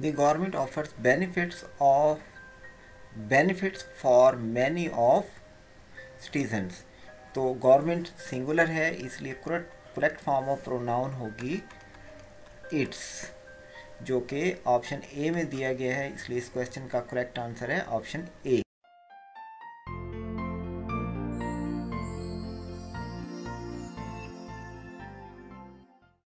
the government offers benefits of benefits for many of citizens तो government singular है, इसलिए correct correct form of pronoun होगी it's जो कि ऑप्शन ए में दिया गया है, इसलिए इस क्वेश्चन का करेक्ट आंसर है ऑप्शन ए